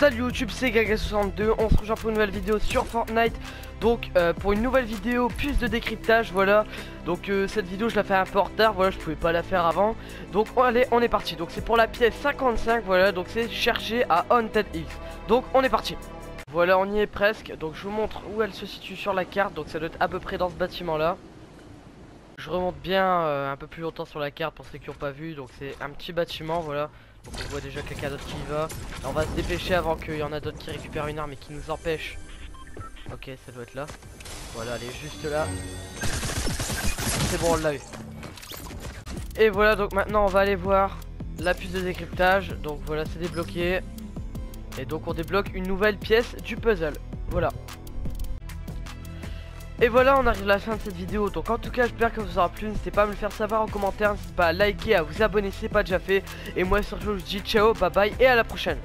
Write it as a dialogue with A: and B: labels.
A: Salut YouTube, c'est Gaga62, on se rejoint pour une nouvelle vidéo sur Fortnite. Donc euh, pour une nouvelle vidéo, plus de décryptage, voilà. Donc euh, cette vidéo je la fais un peu en retard, voilà je pouvais pas la faire avant. Donc allez, on est parti, donc c'est pour la pièce 55, voilà. Donc c'est chercher à Haunted X Donc on est parti. Voilà on y est presque, donc je vous montre où elle se situe sur la carte. Donc ça doit être à peu près dans ce bâtiment là je remonte bien euh, un peu plus longtemps sur la carte pour ceux qui n'ont pas vu Donc c'est un petit bâtiment voilà. Donc on voit déjà quelqu'un d'autre qui y va. On va se dépêcher avant qu'il y en a d'autres qui récupèrent une arme et qui nous empêchent. Ok ça doit être là. Voilà elle est juste là. C'est bon on l'a eu. Et voilà donc maintenant on va aller voir La puce de décryptage. Donc voilà c'est débloqué. Et donc on débloque une nouvelle pièce du puzzle. Voilà et voilà, on arrive à la fin de cette vidéo. Donc en tout cas, j'espère que vous aura plu. N'hésitez pas à me le faire savoir en commentaire. N'hésitez pas à liker, à vous abonner si ce pas déjà fait. Et moi, surtout, je vous dis ciao, bye bye et à la prochaine.